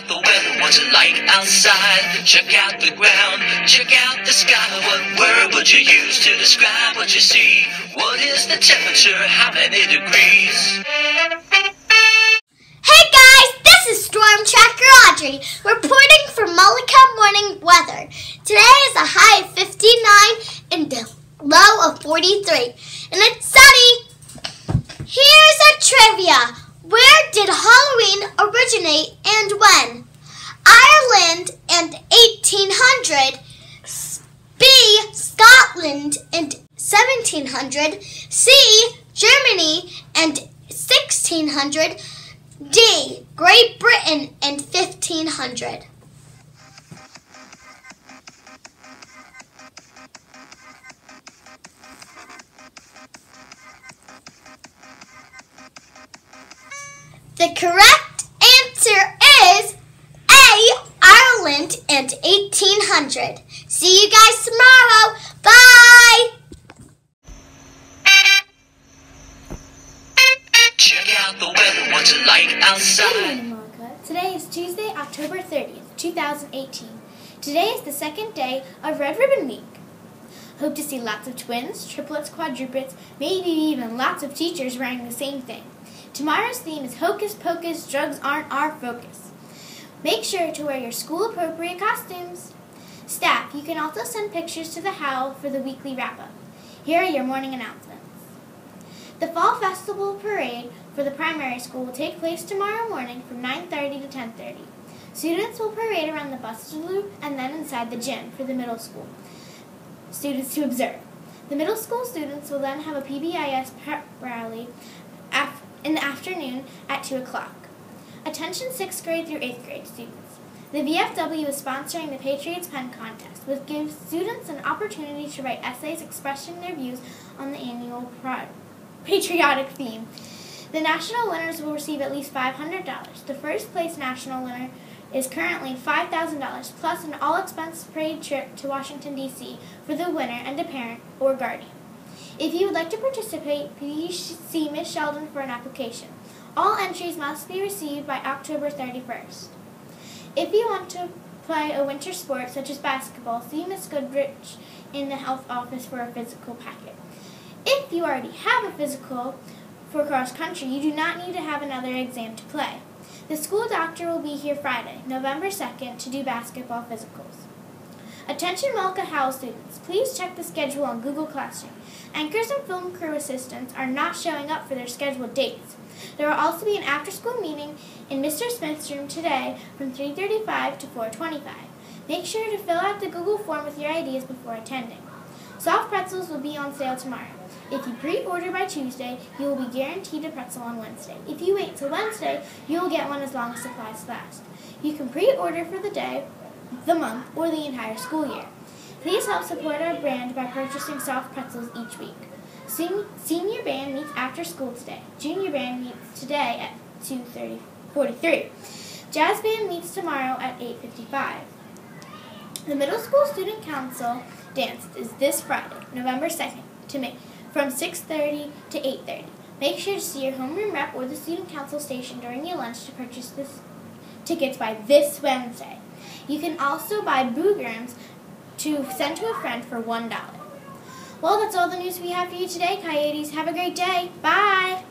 out the weather, what's it like outside? Check out the ground, check out the sky. What word would you use to describe what you see? What is the temperature? How many degrees? Hey guys, this is Storm Tracker Audrey reporting for Mullica Morning Weather. Today is a high of 59 and a low of 43, and it's sunny. Here's a trivia. Did Halloween originate and when? Ireland and 1800. B. Scotland and 1700. C. Germany and 1600. D. Great Britain and 1500. The correct answer is A. Ireland and 1800. See you guys tomorrow. Bye. Check out the weather, what's it like Good morning, Mullica. Today is Tuesday, October 30th, 2018. Today is the second day of Red Ribbon Week. Hope to see lots of twins, triplets, quadruplets, maybe even lots of teachers wearing the same thing. Tomorrow's theme is Hocus Pocus, Drugs Aren't Our Focus. Make sure to wear your school appropriate costumes. Staff, you can also send pictures to the Howl for the weekly wrap up. Here are your morning announcements. The Fall Festival Parade for the primary school will take place tomorrow morning from 9:30 to 10:30. Students will parade around the bus loop and then inside the gym for the middle school students to observe. The middle school students will then have a PBIS pep rally in the afternoon at 2 o'clock. Attention 6th grade through 8th grade students. The VFW is sponsoring the Patriots Pen Contest, which gives students an opportunity to write essays expressing their views on the annual patriotic theme. The national winners will receive at least $500. The first place national winner is currently $5,000 plus an all expense paid trip to Washington, D.C. for the winner and a parent or guardian. If you would like to participate, please see Ms. Sheldon for an application. All entries must be received by October 31st. If you want to play a winter sport such as basketball, see Ms. Goodrich in the health office for a physical packet. If you already have a physical for cross country, you do not need to have another exam to play. The school doctor will be here Friday, November 2nd, to do basketball physicals. Attention Mullica Howl students, please check the schedule on Google Classroom. Anchors and film crew assistants are not showing up for their scheduled dates. There will also be an after-school meeting in Mr. Smith's room today from 3.35 to 4.25. Make sure to fill out the Google form with your ideas before attending. Soft pretzels will be on sale tomorrow. If you pre-order by Tuesday, you will be guaranteed a pretzel on Wednesday. If you wait till Wednesday, you will get one as long as supplies last. You can pre-order for the day, the month, or the entire school year. Please help support our brand by purchasing soft pretzels each week. Sen- Senior band meets after school today. Junior band meets today at 2.43. Jazz band meets tomorrow at 8.55. The Middle School Student Council dance is this Friday, November 2nd, to make from 6:30 to 8:30. Make sure to see your homeroom rep or the student council station during your lunch to purchase this tickets by this Wednesday. You can also buy boograms to send to a friend for $1. Well, that's all the news we have for you today, Coyotes. Have a great day. Bye.